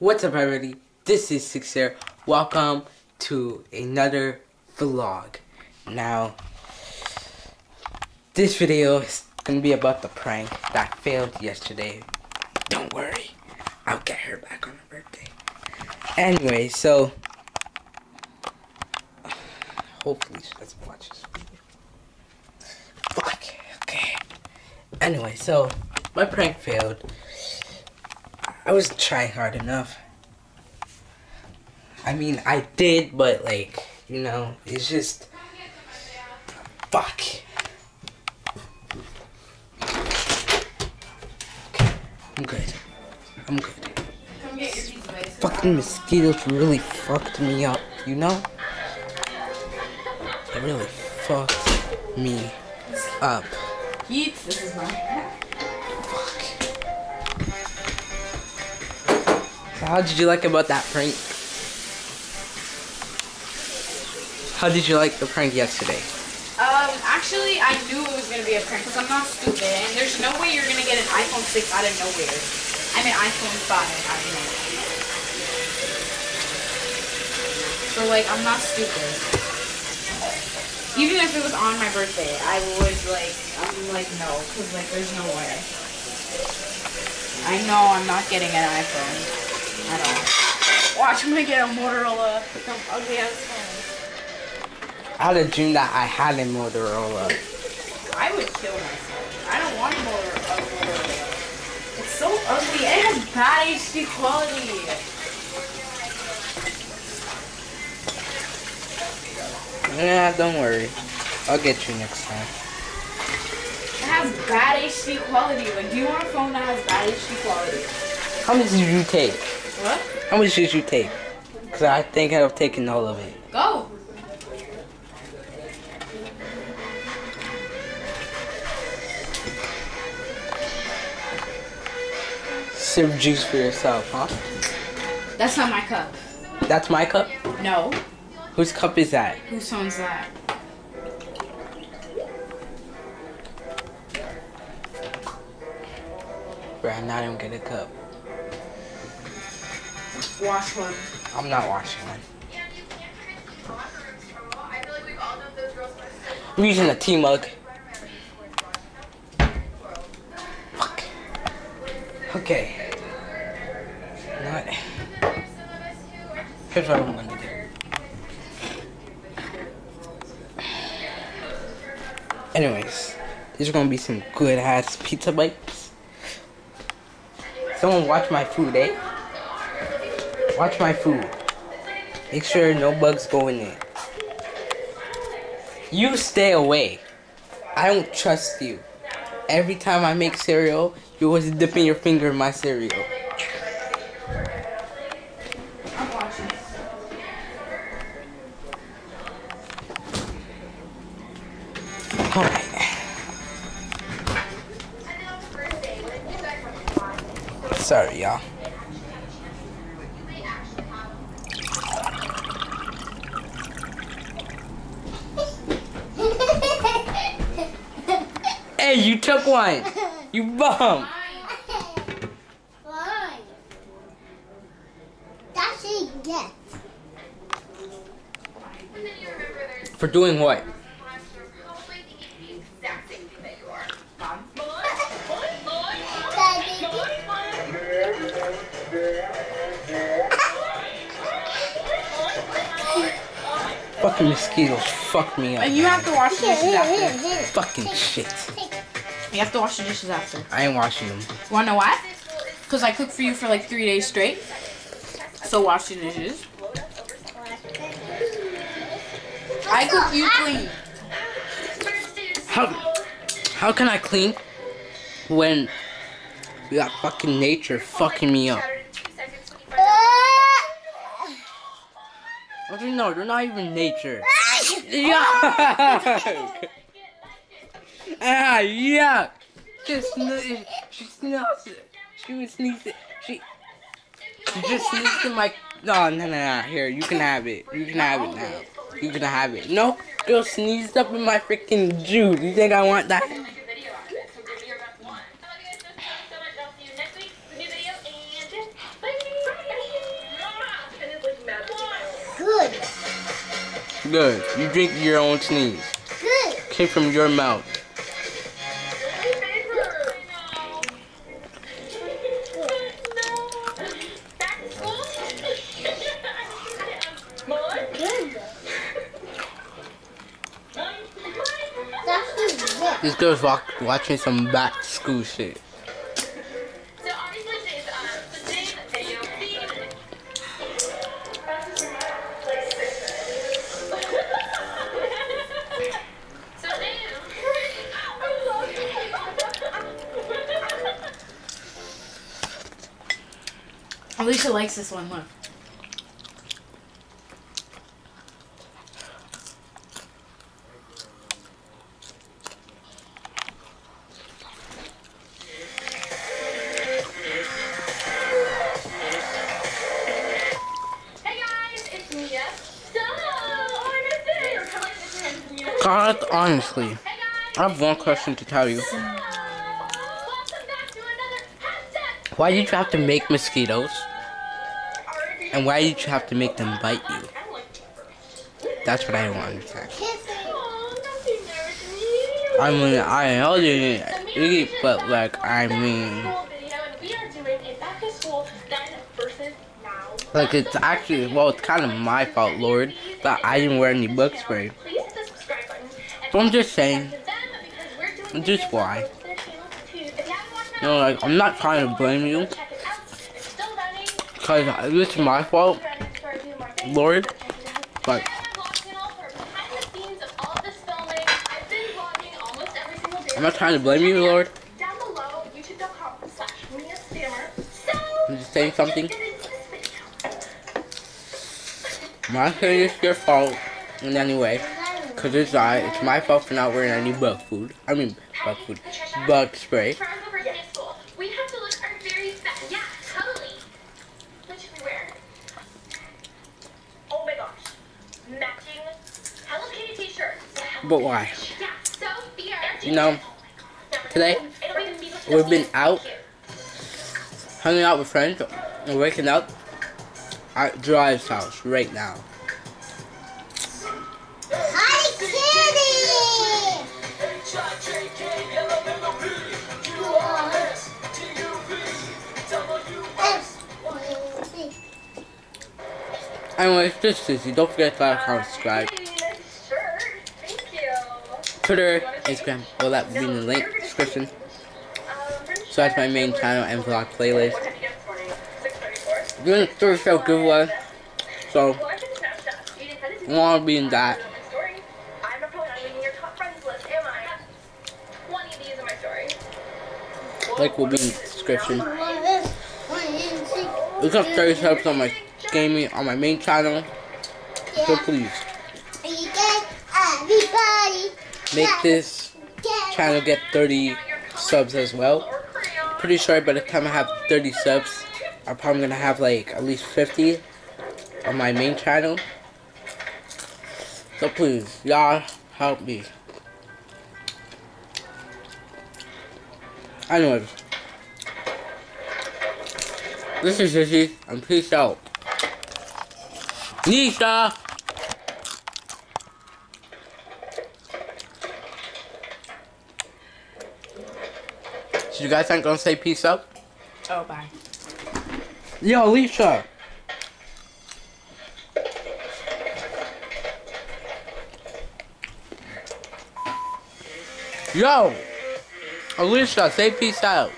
What's up everybody? This is Six. Welcome to another vlog. Now, this video is gonna be about the prank that failed yesterday. Don't worry, I'll get her back on her birthday. Anyway, so hopefully she doesn't watch this video. Fuck. Okay. Anyway, so my prank failed. I wasn't trying hard enough. I mean, I did, but like, you know, it's just. Fuck. Okay, I'm good. I'm good. Base. Fucking mosquitoes really fucked me up, you know? They really fucked me up. This is mine. How did you like about that prank? How did you like the prank yesterday? Um, actually, I knew it was gonna be a prank because I'm not stupid, and there's no way you're gonna get an iPhone 6 out of nowhere. I mean, iPhone 5 out of nowhere. So, like, I'm not stupid. Even if it was on my birthday, I would, like, I'm like, no, because, like, there's no way. I know I'm not getting an iPhone all. Watch, gonna get a Motorola, some ugly ass phone. I had a dream that I had a Motorola. I would kill myself. I don't want a Motorola. It's so ugly. It has bad HD quality. Yeah, don't worry. I'll get you next time. It has bad HD quality. Like, do you want a phone that has bad HD quality? How much did you take? What? How much did you take? Because I think I've taken all of it. Go. Serve juice for yourself, huh? That's not my cup. That's my cup? No. Whose cup is that? Whose phone's that? Bro, I'm not even get a cup. Wash one. I'm not washing one. I'm using a tea mug. Fuck. Okay. Not. Here's what I'm gonna do. Anyways, these are gonna be some good ass pizza bites. Someone watch my food, eh? Watch my food. Make sure no bugs go in it. You stay away. I don't trust you. Every time I make cereal, you always dipping your finger in my cereal. Alright. Sorry, y'all. Hey, you took one. You bum. Fine. That's a get. For doing what? Fucking mosquitoes fuck me up. And you have to wash the dishes here, here, after. Fucking shit. You have to wash the dishes after. I ain't washing them. Wanna know why? Because I cooked for you for like three days straight. So wash the dishes. I cook you clean. How how can I clean when we got fucking nature fucking me up? No, they're not even nature. Yuck! Ah, yuck! Just sne she sneezed. She was sneezing. She she just sneezed in my. No, no, no, no. Here, you can have it. You can have it now. You can have it. No, nope. girl sneezed up in my freaking juice. You think I want that? Good. Good. You drink your own sneeze. Good. Came from your mouth. This girl's walk, watching some back to school shit. Alicia likes this one. Look. Honestly, I have one question to tell you. Why did you have to make mosquitoes? And why did you have to make them bite you? That's what I don't understand. I mean, I know you eat, but like, I mean, like it's actually, well, it's kind of my fault, Lord, that I didn't wear any bug spray. Please hit the subscribe button. And So I'm just saying, Just why? you know, like, I'm not trying to blame you. It's because is my fault, Lord, but I'm not trying to blame you, Lord. I'm just saying something. I'm it's your fault in any way, because it's not. It's my fault for not wearing any bug food. I mean, bug food, bug spray. For our first day of school, we have to look our very best. Yeah, totally. What should we wear? Oh my gosh. Matching t-shirts. But why? Yeah, so be our You know, today, we've been out, hanging out with friends, and waking up at Drive's house right now. Anyways, this is Izzy. Don't forget to like, comment, subscribe. Sure. Twitter, Instagram, all that will be in the link description. Um, so that's my main channel and vlog playlist. What time did you get this morning? 6:34. Doing a story show giveaway, so I. You didn't send it to you want to be in that. I'm probably not even your top friends list, am I? 20 these in my story. Link will be in the description. One S one Look up 30 subs on my gaming on my main channel. So Yeah. please get everybody. make this channel get 30 subs as well. Pretty sure by the time I have 30 subs, I'm probably gonna have like at least 50 on my main channel. So please, y'all help me. Anyways, this is Izzy, and peace out. Nisha! So you guys aren't gonna say peace out? Oh, bye. Yo, Alicia! Yo! Alicia, say peace out.